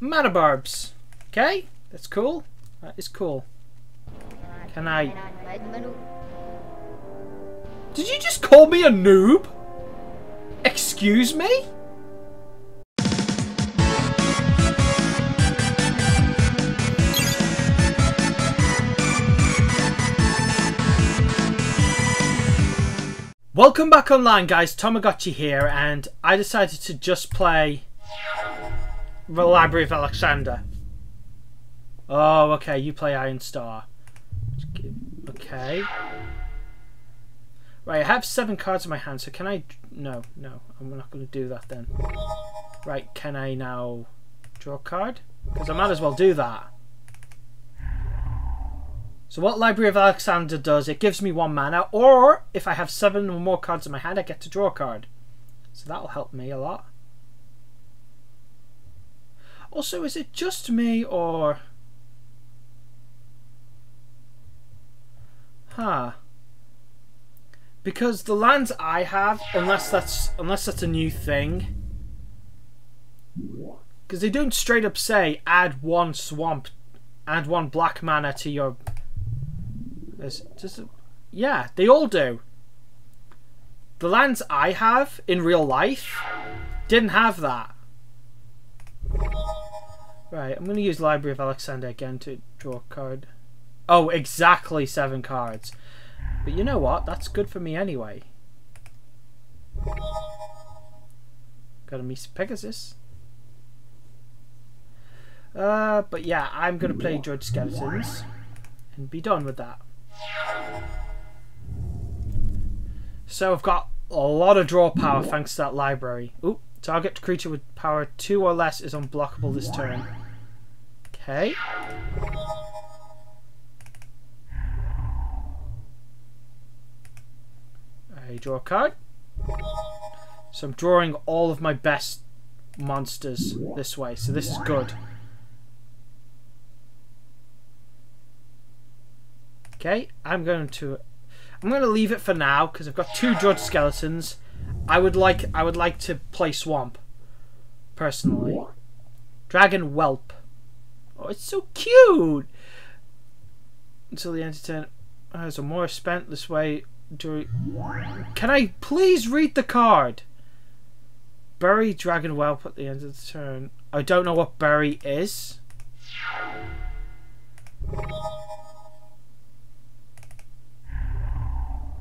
Manabarbs. Okay, that's cool. That is cool. Can I... Did you just call me a noob? Excuse me? Welcome back online guys, TomoGotchi here and I decided to just play the Library of Alexandria. Oh, okay, you play Iron Star. Okay. Right, I have seven cards in my hand, so can I... No, no, I'm not going to do that then. Right, can I now draw a card? Because I might as well do that. So what Library of Alexandria does, it gives me one mana, or if I have seven or more cards in my hand, I get to draw a card. So that'll help me a lot. Also, is it just me, or... Huh. Because the lands I have, unless that's unless that's a new thing, because they don't straight up say add one swamp, add one black mana to your there's just yeah, they all do. The lands I have in real life didn't have that. Right, I'm going to use Library of Alexandria again to draw a card. Oh, exactly seven cards. But you know what? That's good for me anyway. Got a Mesa Pegasus. Uh, but yeah, I'm going to play Drudge Skeletons and be done with that. So I've got a lot of draw power thanks to that library. Oop, target creature with power 2 or less is unblockable this turn. Okay. I draw a card. So I'm drawing all of my best monsters this way, so this is good. Okay, I'm going to I'm going to leave it for now because I've got two Drudge skeletons. I would like I would like to play Swamp personally. Dragon Whelp. Oh, it's so cute. Until the end of turn. Oh, there's a more spent this way. Can I please read the card? Bury Dragon Whelp at the end of the turn. I don't know what bury is.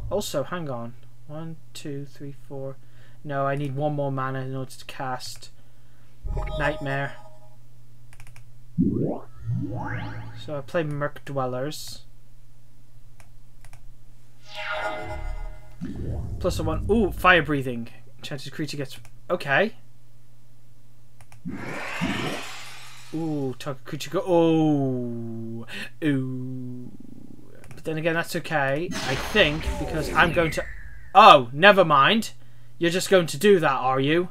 Also, hang on. One, two, three, four. No, I need one more mana in order to cast Nightmare. So I play Murk Dwellers. Plus a one. Ooh, fire breathing. Enchanted creature gets. Okay. Ooh, target creature go. Oh. Ooh. But then again, that's okay, I think, because I'm going to... Oh, never mind. You're just going to do that, are you?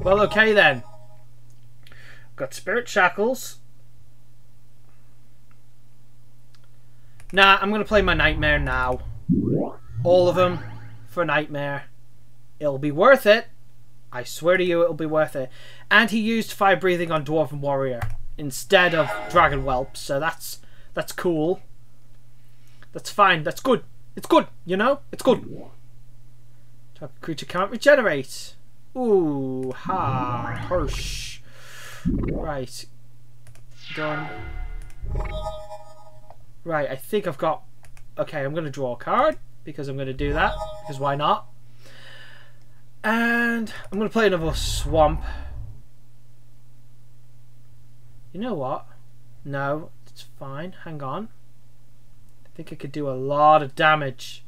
Well, okay then. Got Spirit Shackles. Nah, I'm going to play my Nightmare now. All of them for Nightmare. It'll be worth it. I swear to you, it'll be worth it. And he used Fire Breathing on Dwarven Warrior instead of Dragon Whelp, so that's that's cool. That's fine. That's good. It's good. You know, it's good. Type creature can't regenerate. Ooh, ha, harsh. Right, done. Right, I think I've got. Okay, I'm going to draw a card because I'm going to do that because why not? And I'm going to play another swamp. You know what? No, it's fine. Hang on. I think I could do a lot of damage.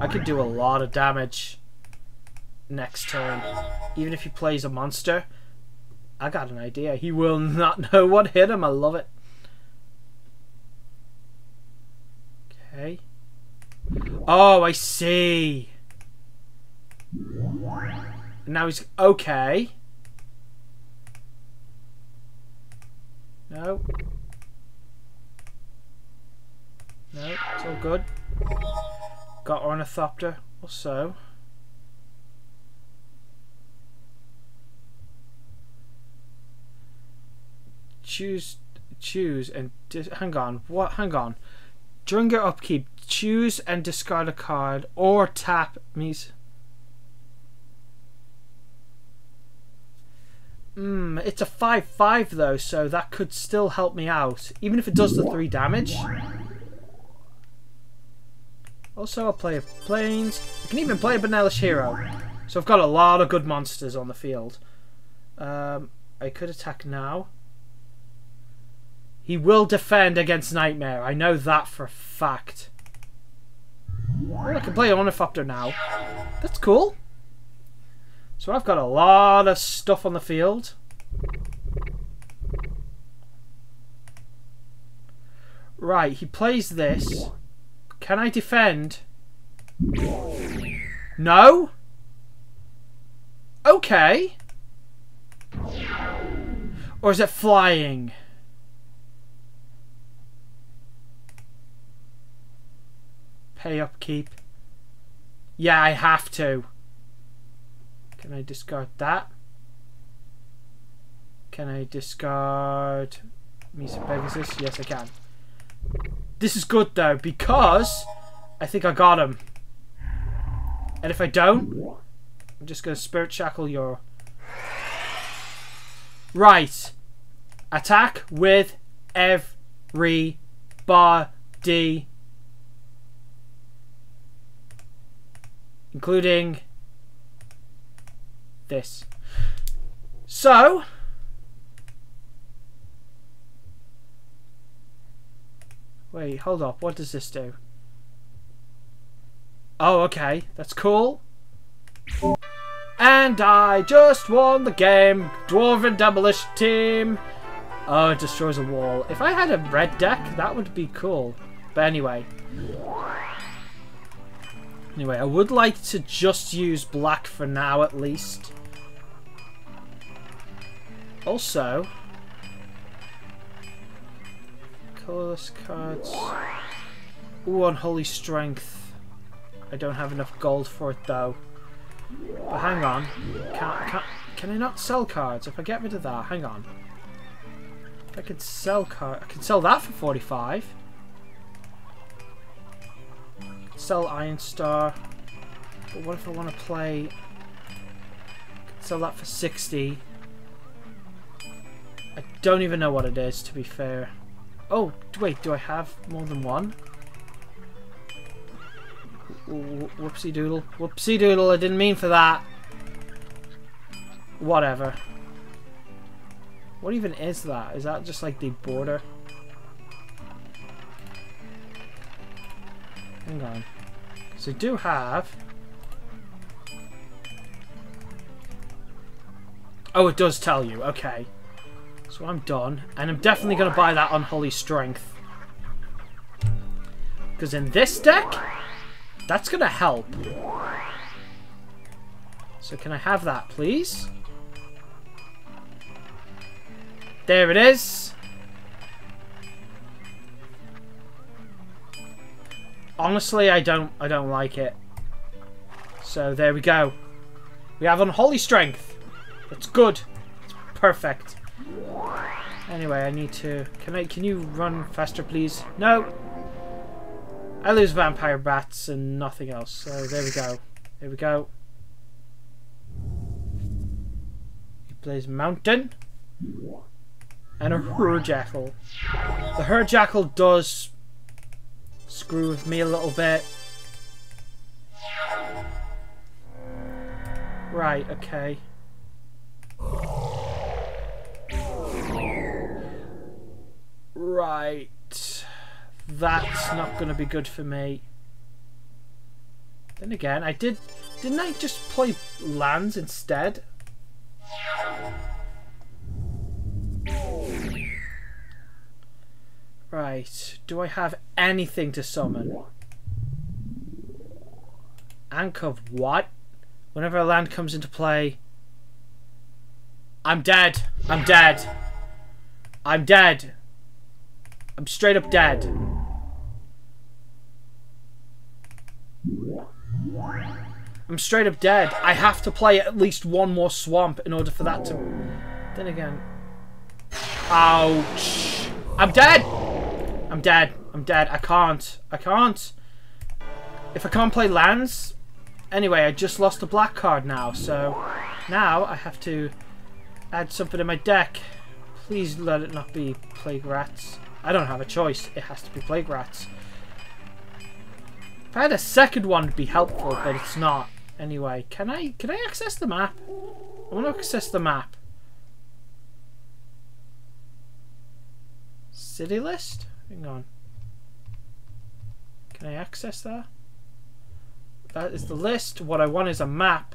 I could do a lot of damage next turn. Even if he plays a monster. I got an idea. He will not know what hit him. I love it. Okay. Oh, I see. Now he's okay. No. No, it's all good. Got Ornithopter so. Choose, choose, and hang on. What? Hang on. During your upkeep, choose and discard a card or tap me's. Hmm, it's a 5-5 though, so that could still help me out. Even if it does the 3 damage. Also, I'll play a Plains. I can even play a Benalish Hero. So I've got a lot of good monsters on the field. Um, I could attack now. He will defend against Nightmare. I know that for a fact. I can play Ornithopter now. That's cool. So I've got a lot of stuff on the field. Right, he plays this. Can I defend? No? Okay. Or is it flying? Pay upkeep. Yeah, I have to. Can I discard that? Can I discard Mesa Pegasus? Yes, I can. This is good, though, because I think I got him. And if I don't, I'm just going to Spirit Shackle your... Right. Attack with everybody. Including this. So, wait, hold up. What does this do? Oh, okay. That's cool. And I just won the game. Dwarven Demolition Team. Oh, it destroys a wall. If I had a red deck, that would be cool. But anyway. Anyway, I would like to just use black for now at least. Also, colorless cards. Ooh, Unholy Strength. I don't have enough gold for it though. But hang on. Can, can, can I not sell cards? If I get rid of that, hang on. I could sell card. I can sell that for 45. Sell Iron Star. But what if I want to play... Sell that for 60. I don't even know what it is, to be fair. Oh, wait, do I have more than one? Whoopsie doodle. Whoopsie doodle, I didn't mean for that. Whatever. What even is that? Is that just like the border? Hang on. So I do have... Oh, it does tell you. Okay. So I'm done. And I'm definitely going to buy that Unholy Strength. Because in this deck, that's going to help. So can I have that, please? There it is. Honestly, I don't I don't like it. So there we go. We have Unholy Strength. That's good. It's perfect. Anyway, I need to... Can I? Can you run faster, please? No! I lose Vampire Bats and nothing else. So there we go. There we go. He plays Mountain. And a Hurr Jackal. The Hurr Jackal does screw with me a little bit. Right, okay. Right. That's not going to be good for me. Then again, I did... Didn't I just play lands instead? Right. Do I have anything to summon? Ankh of what? Whenever a land comes into play... I'm dead. I'm dead. I'm dead. I'm straight up dead. I'm straight up dead. I have to play at least one more swamp in order for that to... Then again... Ouch. I'm dead! I'm dead. I'm dead. I can't. I can't. If I can't play lands... Anyway, I just lost a black card now, so... Now I have to add something in my deck. Please let it not be Plague Rats. I don't have a choice. It has to be Plague Rats. If I had a second one, it'd be helpful, but it's not. Anyway, can I can I access the map? I want to access the map. City list? Hang on. Can I access that? That is the list. What I want is a map.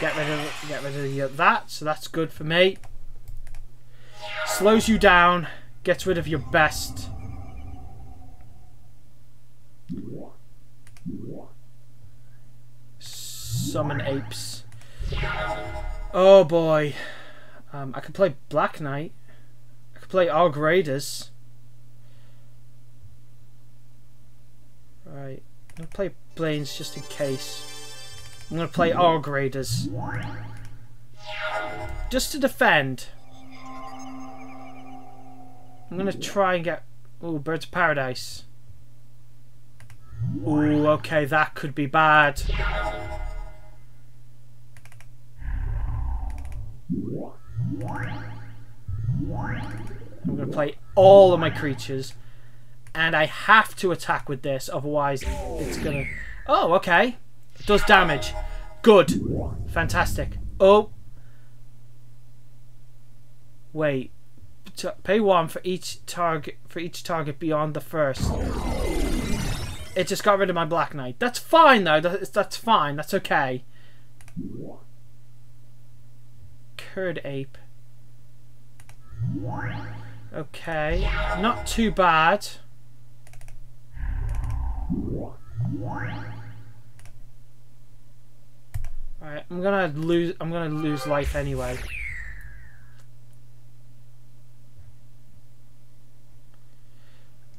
Get rid of get rid of that so that's good for me Slows you down, gets rid of your best. Summon apes. Oh boy. Um, I could play Black Knight. I could play Erg Raiders. Right. Gonna play Blains just in case. I'm gonna play Erg Raiders. Just to defend. I'm gonna try and get... Oh, Birds of Paradise. Oh, okay, that could be bad. I'm gonna play all of my creatures. And I have to attack with this, otherwise it's gonna... Oh, okay. It does damage. Good. Fantastic. Oh. Wait pay one for each target for each target beyond the first. It just got rid of my Black Knight. That's fine though. That's, that's fine. That's okay. Kird Ape. Okay, not too bad. Alright, I'm gonna lose I'm gonna lose life anyway.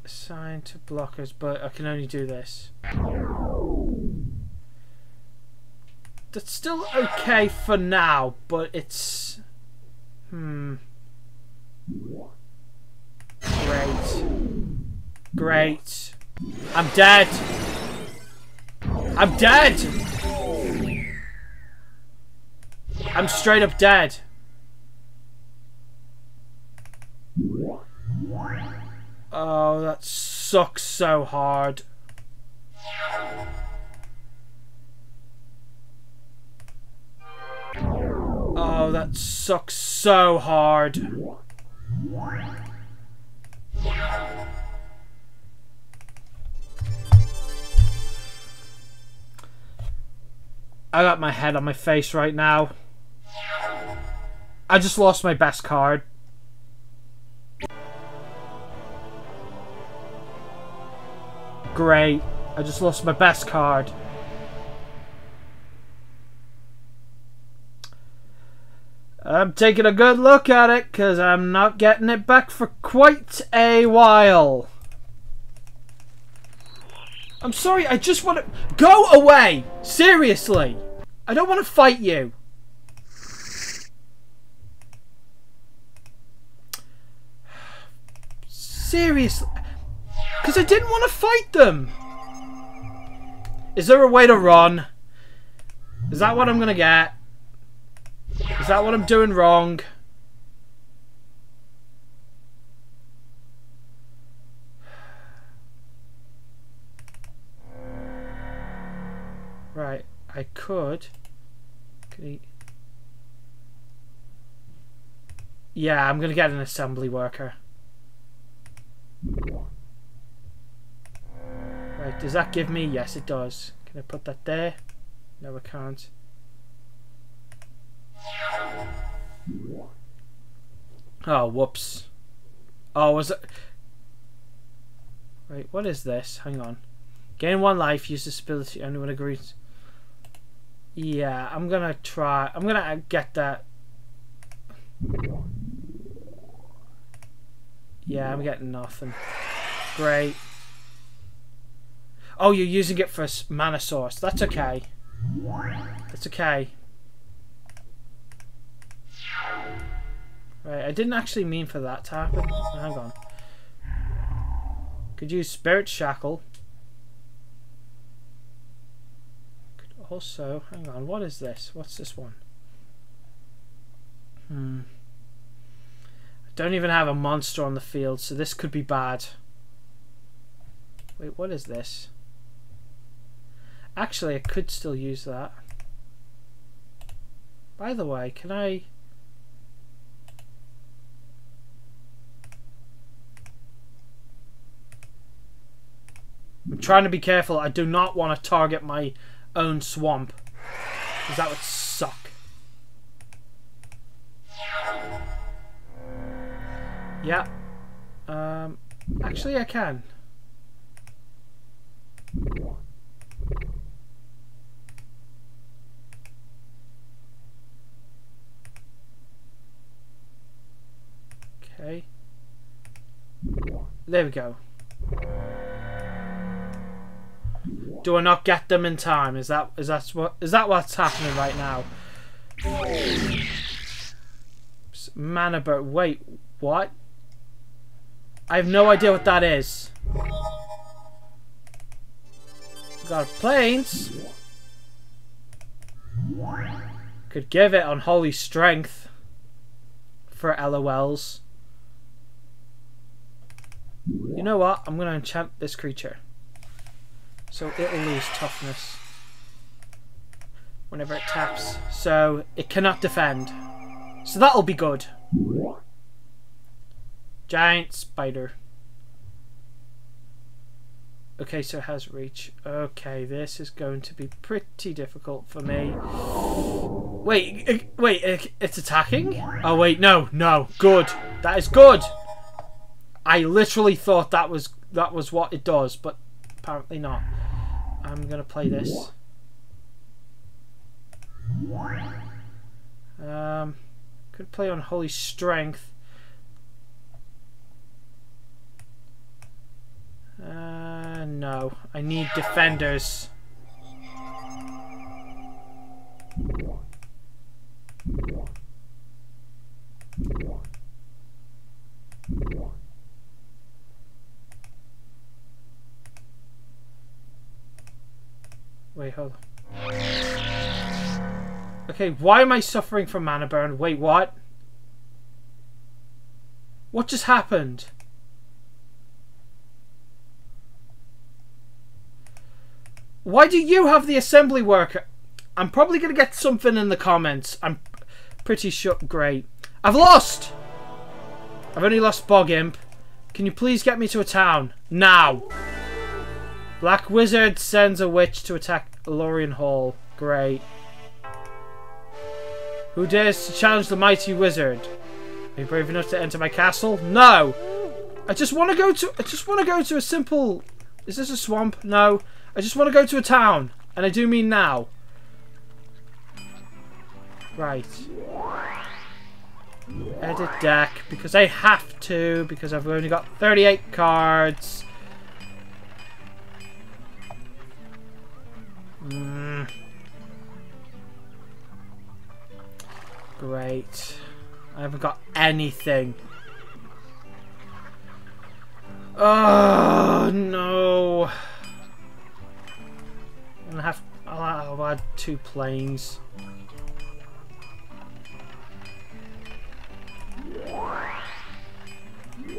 Assigned to blockers, but I can only do this. That's still okay for now, but it's... Hmm. Great. Great. I'm dead. I'm dead! I'm straight up dead. Oh, that sucks so hard. Oh, that sucks so hard. I got my head on my face right now. I just lost my best card. Great. I just lost my best card. I'm taking a good look at it because I'm not getting it back for quite a while. I'm sorry, I just want to... Go away! Seriously! I don't want to fight you. Seriously. Because I didn't want to fight them. Is there a way to run? Is that what I'm going to get? Is that what I'm doing wrong? Right, I could... Could he... Yeah, I'm gonna get an assembly worker. Right, does that give me? Yes, it does. Can I put that there? No, I can't. Oh, whoops. Oh, was it... Right, what is this? Hang on. Gain one life, use this ability, anyone agrees. Yeah, I'm gonna try. I'm gonna get that. Yeah, I'm getting nothing. Great. Oh, you're using it for mana source. That's okay. That's okay. Right, I didn't actually mean for that to happen. Hang on. Could use Spirit Shackle. Could also, hang on, what is this? What's this one? Hmm. Don't even have a monster on the field, so this could be bad. Wait, what is this? Actually, I could still use that. By the way, can I... I'm trying to be careful. I do not want to target my own swamp. Because that would suck. Yeah. Um, actually, I can. Okay. There we go. Do I not get them in time? Is that is that what is that what's happening right now? Mana but wait, what? I have no idea what that is. Got planes. Could give it unholy strength for LOLs. You know what? I'm gonna enchant this creature. So it'll lose toughness whenever it taps. So it cannot defend. So that'll be good. Giant spider. Okay, so it has reach. Okay, this is going to be pretty difficult for me. Wait, wait, it's attacking? Oh wait, no, no, good. That is good. I literally thought that was that was what it does, but apparently not. I'm gonna play this. Um, could play Unholy Strength. Uh, no, I need defenders. Wait, hold on. Okay, why am I suffering from mana burn? Wait, what? What just happened? Why do you have the assembly worker? I'm probably going to get something in the comments. I'm pretty sure. Great. I've lost! I've only lost Bog Imp. Can you please get me to a town? Now! Black Wizard sends a witch to attack Lorien Hall. Great. Who dares to challenge the mighty wizard? Are you brave enough to enter my castle? No! I just want to go to- I just want to go to a simple- Is this a swamp? No. I just want to go to a town. And I do mean now. Right. Edit deck. Because I have to. Because I've only got 38 cards. Mm. Great. I haven't got anything. Oh no! Gonna have. I'll, I'll add two planes.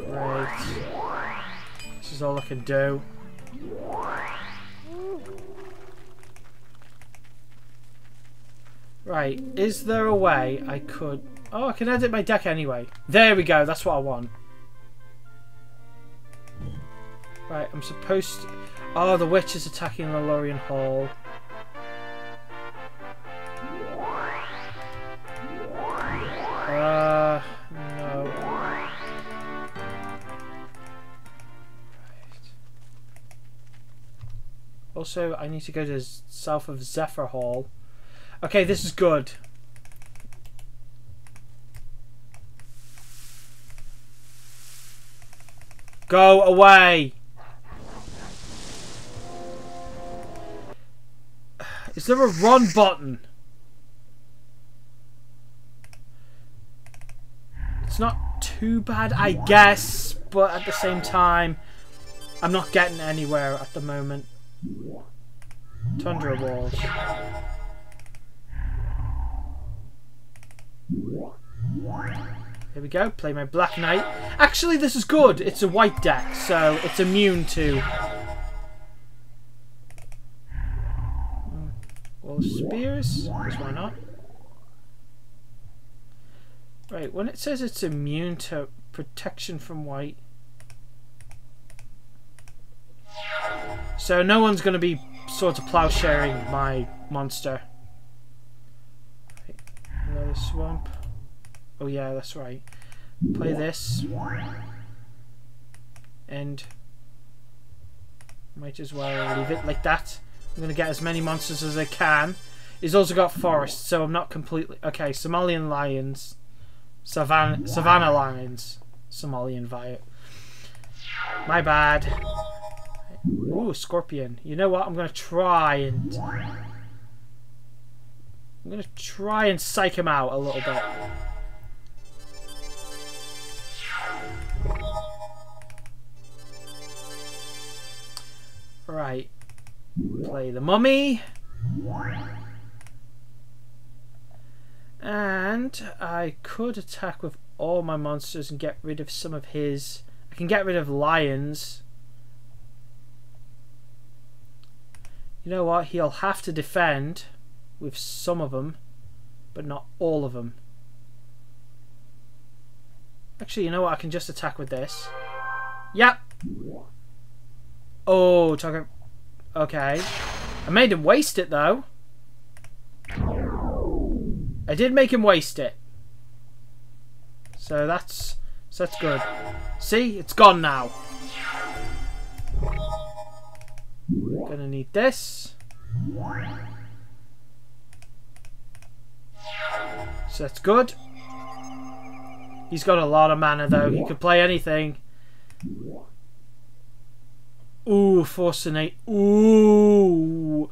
Right. This is all I can do. Right, is there a way I could... Oh, I can edit my deck anyway. There we go. That's what I want. Right, I'm supposed to... Oh, the witch is attacking the Lorien Hall. Uh, no. Also, I need to go to south of Zephyr Hall. Okay, this is good. Go away! Is there a run button? It's not too bad, I guess, but at the same time, I'm not getting anywhere at the moment. Tundra Wolves. Here we go, play my Black Knight. Actually, this is good. It's a white deck, so it's immune to... spears? Because why not? Right, when it says it's immune to protection from white... So no one's going to be sort of plowsharing my monster. Right, another swamp. Oh yeah, that's right. Play this. And might as well leave it like that. I'm going to get as many monsters as I can. He's also got forest, so I'm not completely... Okay, Somalian lions. Savannah, Savannah lions. Somalian violet. My bad. Ooh, scorpion. You know what? I'm going to try and... I'm going to try and psych him out a little bit. Right. Play the mummy. And I could attack with all my monsters and get rid of some of his... I can get rid of lions. You know what? He'll have to defend with some of them, but not all of them. Actually, you know what? I can just attack with this. Yep. Oh, talking. Okay. I made him waste it though. I did make him waste it. So that's so that's good. See, it's gone now. Gonna need this. So that's good. He's got a lot of mana though. He could play anything. Ooh, Forcinate. Ooh.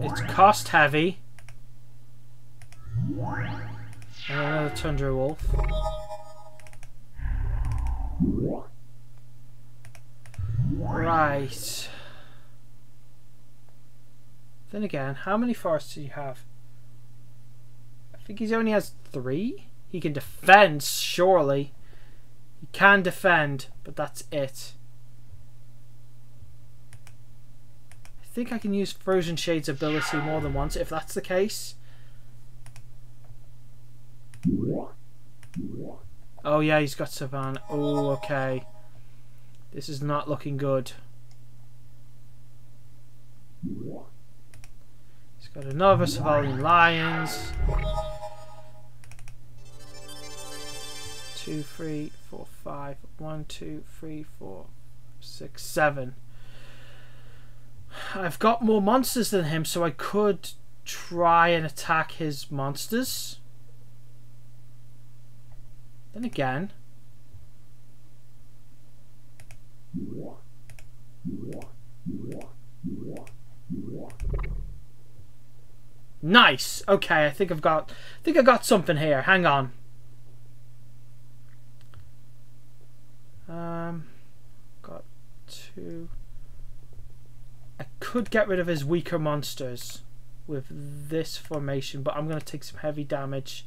It's cost heavy. And another Tundra Wolf. Right. Then again, how many forests do you have? I think he only has three. He can defend, surely. He can defend, but that's it. I think I can use Frozen Shade's ability more than once, if that's the case. Oh yeah, he's got Savannah. Oh, okay. This is not looking good. He's got another Savalian Lions. Two, three, four, five. One, two, three, four, six, seven. I've got more monsters than him, so I could try and attack his monsters. Then again... Nice! Okay, I think I've got I think I got something here. Hang on. Um got two I could get rid of his weaker monsters with this formation, but I'm gonna take some heavy damage.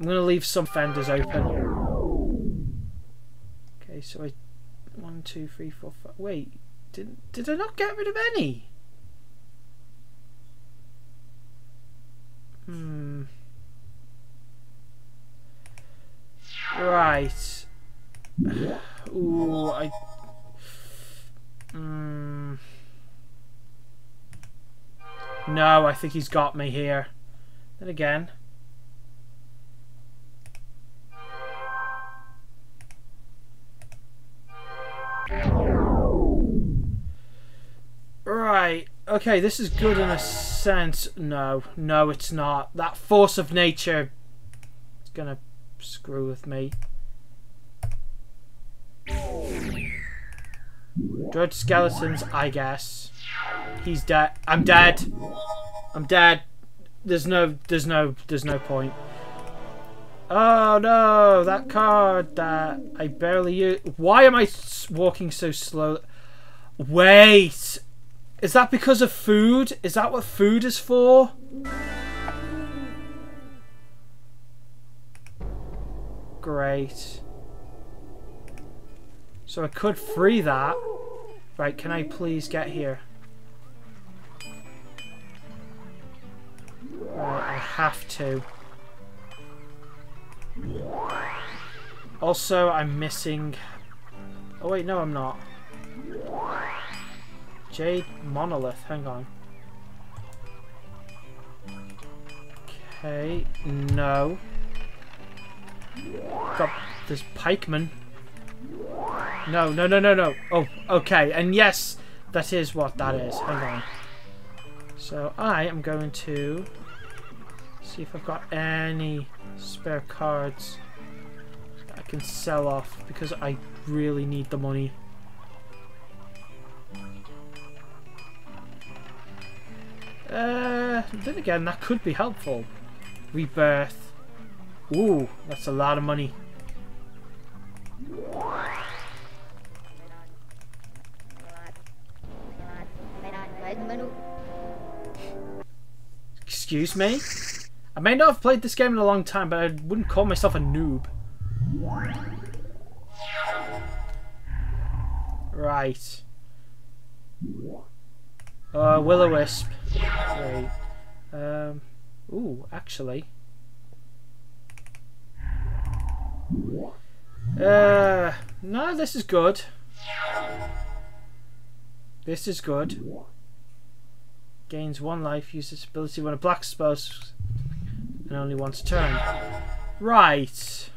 I'm going to leave some fenders open. Okay, so I... One, two, three, four, five... Wait. Did, did I not get rid of any? Hmm. Right. Ooh, I... Hmm. No, I think he's got me here. Then again... Right. Okay, this is good in a sense. No, no, it's not. That force of nature is gonna screw with me. Dread skeletons, I guess. He's dead. I'm dead. I'm dead. There's no, there's no, there's no point. Oh no, that card that I barely use. Why am I walking so slow? Wait, is that because of food? Is that what food is for? Great. So I could free that. Right, can I please get here? I have to. Also, I'm missing... Oh wait, no I'm not. Jade Monolith, hang on. Okay, no. Got this pikeman. No, no, no, no, no. Oh, okay, and yes, that is what that is. Hang on. So I am going to see if I've got any spare cards that I can sell off because I really need the money. Uh, then again, that could be helpful. Rebirth. Ooh, that's a lot of money. Excuse me? I may not have played this game in a long time, but I wouldn't call myself a noob. Right. Uh, Will-O-Wisp. Great. Um, ooh, actually. Uh, no, this is good. This is good. Gains one life, uses ability when a black spells and only once turn. Right.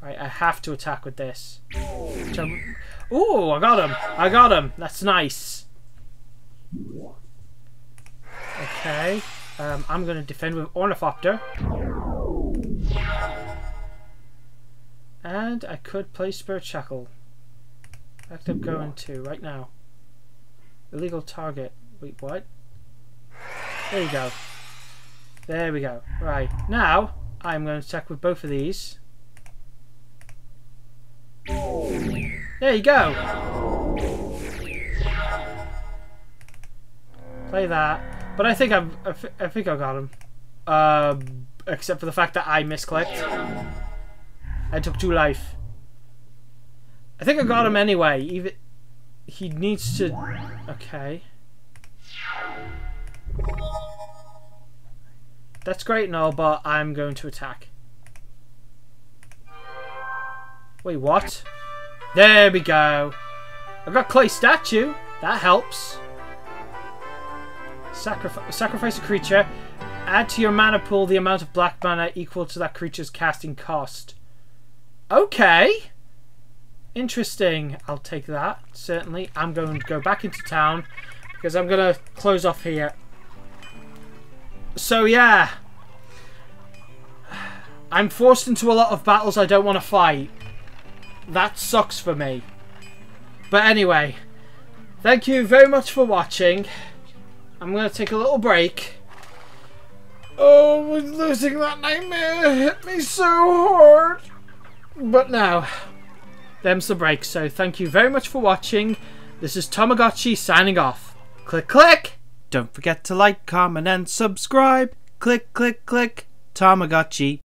Right, I have to attack with this. Oh, I got him. I got him. That's nice. Okay. Um, I'm going to defend with Ornithopter. And I could play Spirit Shackle. Fact I'm going to right now. Illegal target. Wait, what? There you go. There we go. Right. Now, I'm going to attack with both of these. There you go. Play that. But I think I've, I, think I got him. Um, except for the fact that I misclicked. I took two life. I think I got him anyway. Even he needs to. Okay. That's great all, but I'm going to attack. Wait, what? There we go. I got clay statue. That helps. Sacrif sacrifice a creature. Add to your mana pool the amount of black mana equal to that creature's casting cost. Okay. Interesting. I'll take that, certainly. I'm going to go back into town because I'm going to close off here. So, yeah. I'm forced into a lot of battles I don't want to fight. That sucks for me. But anyway, thank you very much for watching. I'm going to take a little break. Oh, losing that nightmare hit me so hard. But now, them's the break. So thank you very much for watching. This is TomoGotchi signing off. Click, click. Don't forget to like, comment, and subscribe. Click, click, click. TomoGotchi.